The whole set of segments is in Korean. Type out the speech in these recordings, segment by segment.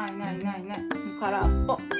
ないないないない。からお。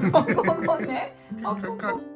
고고네. 어, 고고.